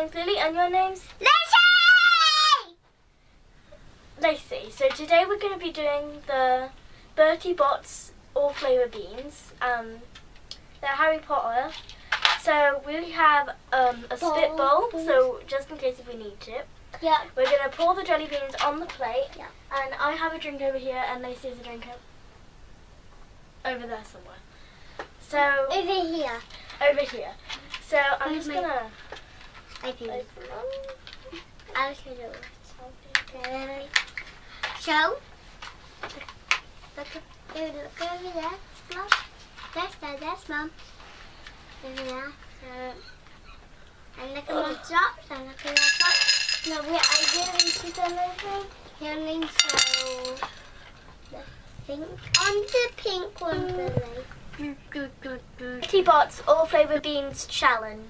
name's Lily and your name's Lacey! Lacey. So today we're going to be doing the Bertie Bott's All Flavour Beans. Um, they're Harry Potter. So we have um, a spit bowl, Bowl. so just in case if we need it. Yeah. We're going to pour the jelly beans on the plate. Yeah. And I have a drink over here and Lacey has a drink over there somewhere. So, Over here. over here. So I'm just my- going I do. them. I'll show you. Okay. Show. Look, look, look over there. Mom. That's there. That's mom. Over there. So, and look at my drops. And look at my drops. No, wait. I didn't see them over. And so the pink on the pink one. Do, do, do, do. All Flavour Beans Challenge.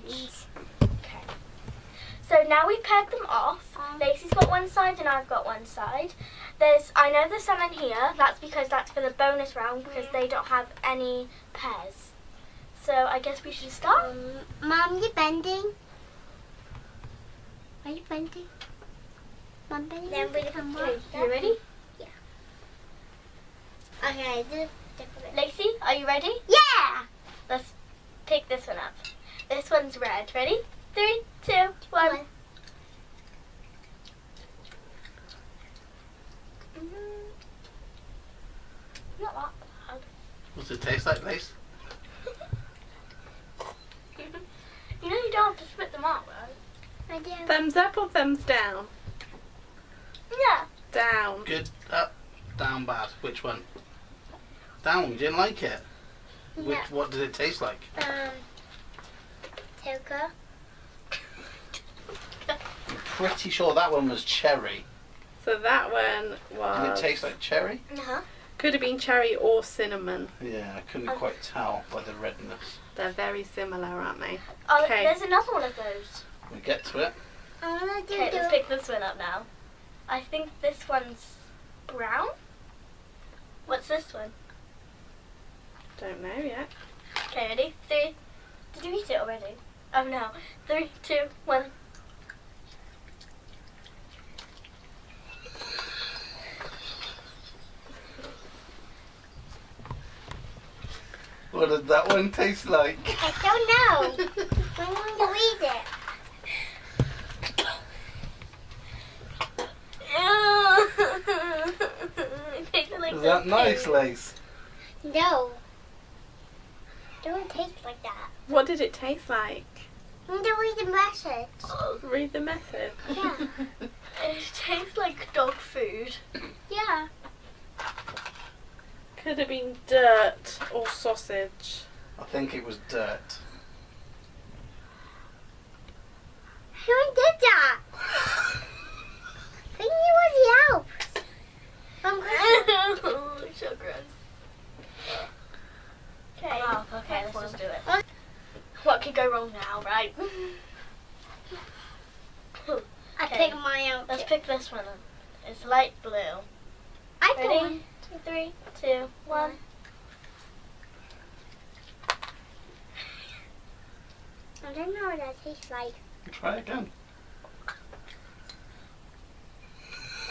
So now we paired them off. Um, Lacey's got one side and I've got one side. There's I know there's some in here. That's because that's for the bonus round because they don't have any pairs. So I guess we should start. Um, Mom, you bending? Are you bending? Mom, bending? Then we Come okay, on. you ready? Yeah. Okay, this Lacey, are you ready? Yeah! Let's pick this one up. This one's red. Ready? Three, two, one. One. Mm, Not that bad. What's it taste like, Lace? You know you don't have to split them out, right? I do. Thumbs up or thumbs down? Yeah. Down. Good, up, down, bad. Which one? Down. You didn't like it. Which, Yeah. What did it taste like? Um, Toka. I'm pretty sure that one was cherry. So that one Did was. it taste like cherry? Uh-huh. Could have been cherry or cinnamon. Yeah, I couldn't Um, quite tell by the redness. They're very similar, aren't they? Oh, Okay. there's another one of those. We'll get to it. I want to do Okay, let's pick this one up now. I think this one's brown. What's this one? Don't know yet. Okay, ready? Three. Did you eat it already? Oh no. Three, two, one. What did that one taste like? I don't know. I want to read it. it like Is that nice, pig. Lace? No. Don't taste like that. What did it taste like? I want to read the message. Read the message. Yeah. It tastes like dog food. Yeah. Could have been dirt or sausage. I think it was dirt. Who did that? I think it was Yelp. From Christmas. so gross. Okay. Oh, okay, let's just do it. What could go wrong now, right? I Okay. picked my own. Let's pick this one. It's light blue. I Ready? Got one. Two, three, two, one. I don't know what that tastes like. Try again.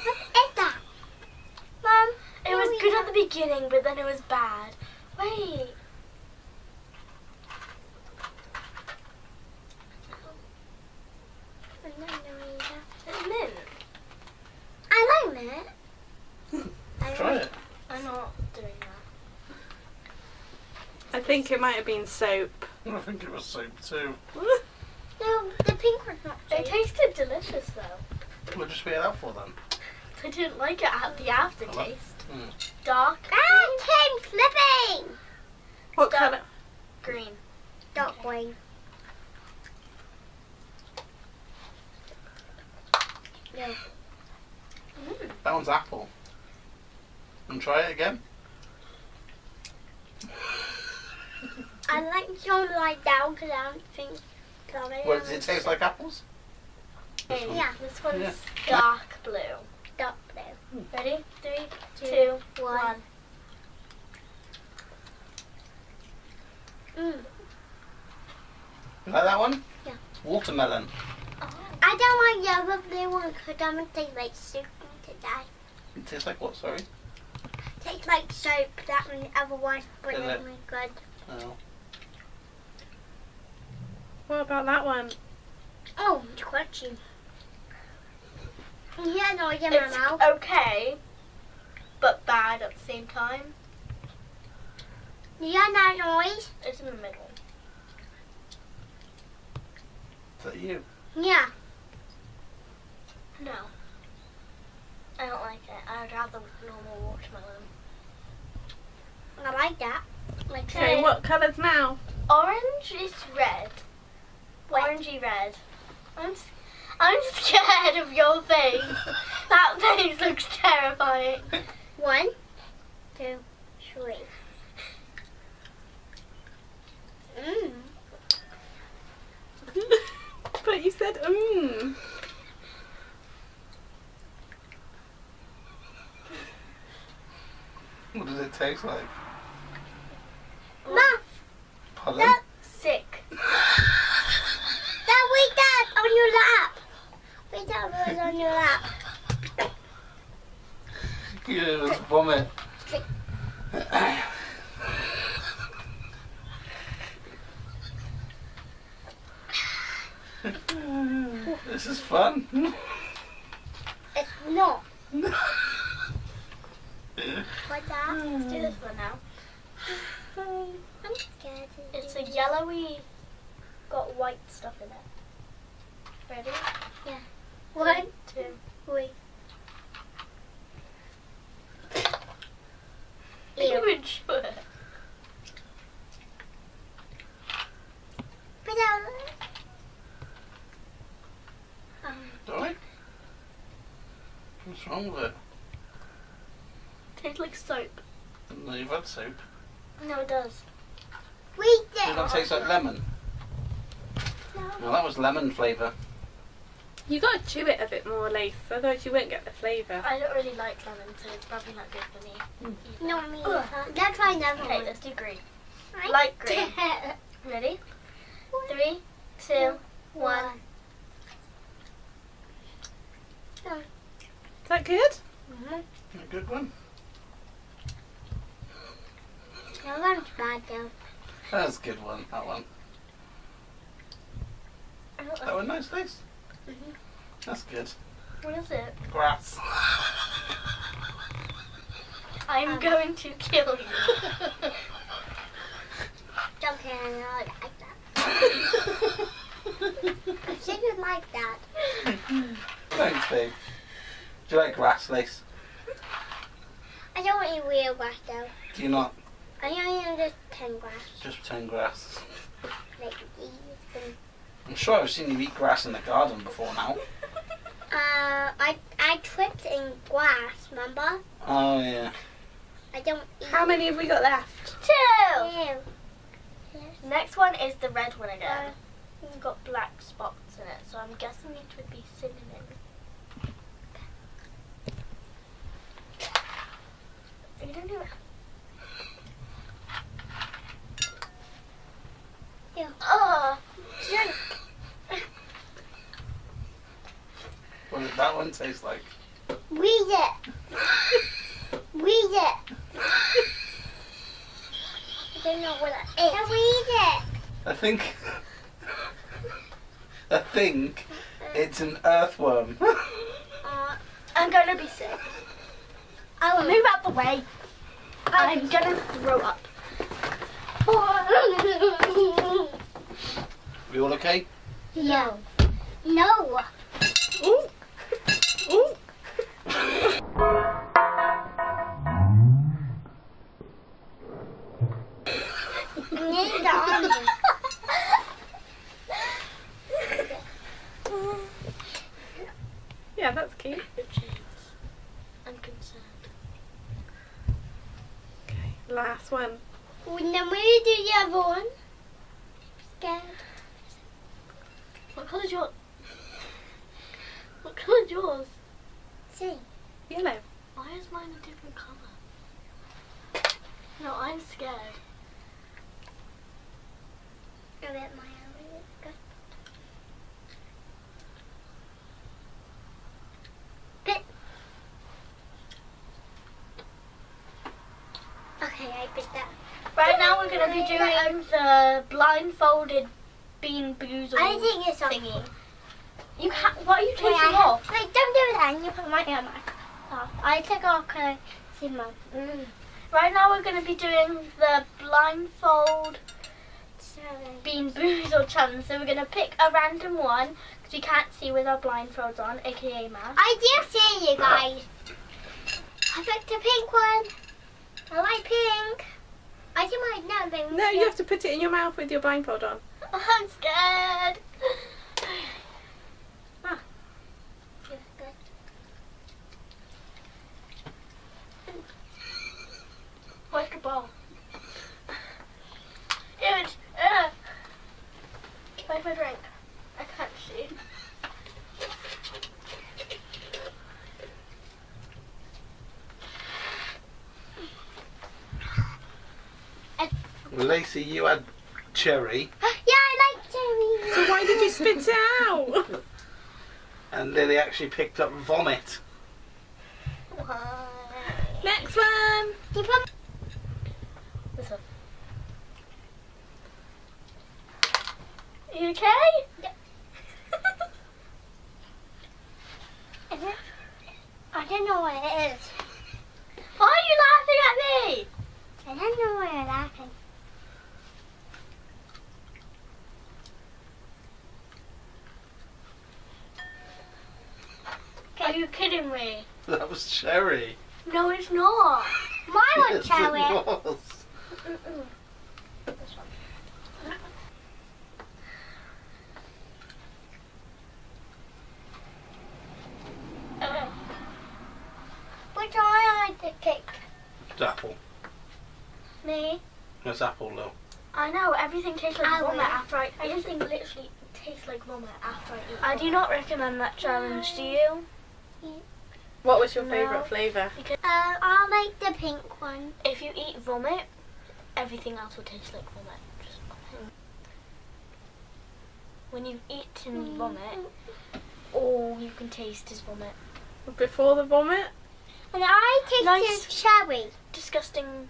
What is that? Mom. It was good have- at the beginning, but then it was bad. Wait. I don't know either. It's mint. I like it. I Try like- it. I'm not doing that. I think it might have been soap. I think it was soap too. No, the pink one's not It tasted delicious though. We'll just wait it out for them. I didn't like it at the aftertaste. Mm. Dark Ah, Tim slipping. What Stop. colour? green. Dog Okay. going. No. That one's apple. And try it again. I like to like down because I don't think. What does it taste like? Apples. This one. Yeah. This one's Yeah. dark blue. Dark blue. Ready? Three, Two, two, one. one. Mm. You like that one? Yeah. Watermelon. I don't like the other blue one because I'm gonna taste like soup today. It tastes like what, sorry? Tastes like soap. That one, the other one, but Is it's really good. Oh. What about that one? Oh, it's crunchy. Yeah, no, it's in It's my mouth. okay, but bad at the same time. Yeah, hear that noise? It's in the middle. Is that you? Yeah. No. I don't like it. I would rather normal watermelon. I like that. Like Okay, Okay. what colours now? Orange is red. Orangey red. I'm, s- I'm scared of your face. that face looks terrifying. One, two, three. Mmm. but you said mmm. What does it taste like? Mom, Pardon? that, Sick. that wait that on your lap. Wait that was on your lap. Yeah, let's vomit. this is fun. It's not. What's that? Let's do this one now. I'm scared. It's a yellowy, got white stuff in it. Ready? One, Two. three. Are sure? Um, Sorry? What's wrong with it? Tastes like soap. No, you've had soup. No, it does. we Does did. that taste like lemon? No, that was lemon flavour. You gotta chew it a bit more, Lace, otherwise you won't get the flavour. I don't really like lemon, so it's probably not good for me. No, me. Ugh. Let's try another Okay, one. let's do green. I light green. did. Ready? Three, two, one. Is that good? Mhm. A good one. That one's bad though. That's a good one, that one. That like one nice, Lace? Mhm. That's good. What is it? Grass. I'm Um. going to kill you. Okay, I like that. I didn't like that. Thanks, babe. Do you like grass, Lace? I don't want eat real grass though. Do you not I only eat just ten grass. just pretend grass? Like these. And, I'm sure I've seen you eat grass in the garden before now. uh, I I tripped in grass. Remember? Oh, yeah. I don't eat. How many have we got left? Two. Ew. Next one is the red one again. Uh, It's got black spots in it, so I'm guessing it would be cinnamon. You don't do it. Ew. Oh, What did that one taste like? Read it. Read it. I don't know what it is. Now read it. I think. I think it's an earthworm. Uh, I'm gonna be sick. I will Move out the way. I'm gonna throw up. Are we all okay? No. No. colour's your... What colour's yours? Same. Yellow. Why is mine a different colour? No, I'm scared. I bet my. Bit. Okay, I bit that. Right now we're going to be doing the blindfolded bean boozle I think it's off. thingy. You can't. What are you taking I- off? Wait, don't do that. You put my hair back. off. I took off because I see mum. Mm. Right now we're going to be doing the blindfold bean boozle challenge. So we're going to pick a random one because we can't see with our blindfolds on, aka mask. I do see you guys. I picked a pink one. I like pink. I do my no, baby. No, you have to put it in your mouth with your blindfold on. I'm scared. Where's the ball? Drink? I can't see. Lacey, you had cherry, Yeah, I like cherry. So why did you spit it out? and Lily actually picked up vomit. Next one. You put This one. You okay? Is it? I don't know what it is. Why are you laughing at me? I don't know why you're laughing. Are you kidding me? That was cherry. No, it's not. My Yes, one's cherry. it was. Mm-mm. This one. Which one I like to pick? It's apple. me? It's apple, though. I know everything tastes like I vomit after I. Everything literally tastes like vomit after I eat. I do not recommend that challenge. Do you? What was your No. favourite flavour? Uh, I'll make the pink one. If you eat vomit, everything else will taste like vomit. Just when you've eaten vomit, all you can taste is vomit. Before the vomit? And I tasted Nice. cherry. Disgusting.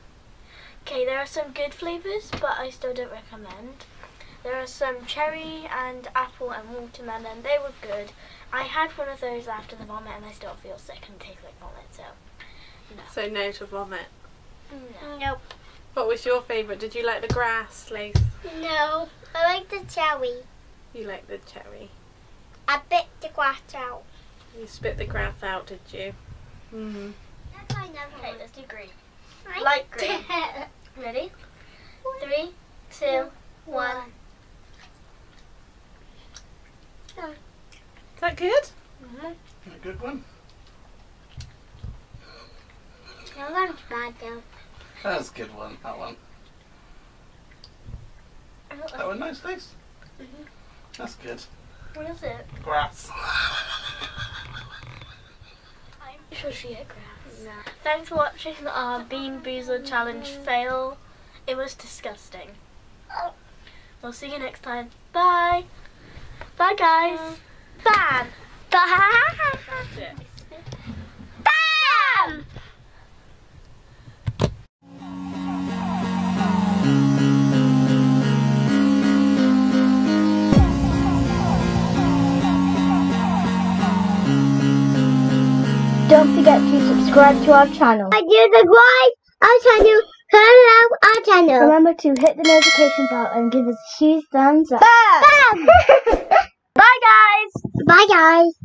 Okay, there are some good flavors, but I still don't recommend. There are some cherry and apple and watermelon. They were good. I had one of those after the vomit, and I still feel sick and taste like vomit. So, So no to vomit. no. Nope. What was your favourite? Did you like the grass, Lace? No. I like the cherry. You like the cherry. I bit the grass out. You spit the grass out, did you? Mm-hmm. That's my number Okay, one. let's do green. I light green. Ready? Three, two, one. Is that good? Mm-hmm. A good one. That one's bad though. That's a good one, that one. That one nice, Lace. Mhm. That's good. What is it? Grass. I'm sure she ate grass. No. Thanks for watching our Bean Boozled Challenge fail. It was disgusting. We'll see you next time. Bye. Bye, guys. Bam. It. Bam! Don't forget to subscribe to our channel. I do the right our channel. Hello our channel. Remember to hit the notification bell and give us a huge thumbs up. Bam! Guys. Bye guys.